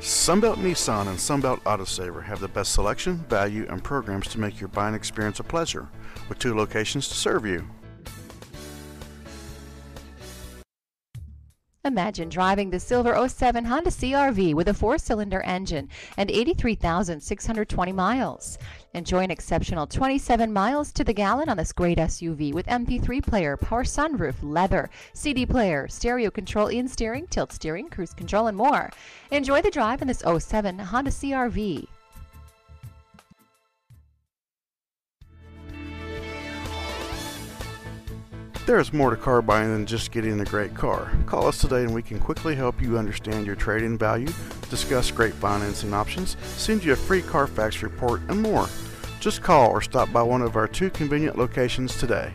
Sunbelt Nissan and Sunbelt Autosaver have the best selection, value, and programs to make your buying experience a pleasure, with two locations to serve you. Imagine driving the silver 07 Honda CRV with a four-cylinder engine and 83,620 miles. Enjoy an exceptional 27 miles to the gallon on this great SUV with MP3 player, power sunroof, leather, CD player, stereo control in steering, tilt steering, cruise control, and more. Enjoy the drive in this 07 Honda CRV. There's more to car buying than just getting a great car. Call us today and we can quickly help you understand your trade-in value, discuss great financing options, send you a free Carfax report, and more. Just call or stop by one of our two convenient locations today.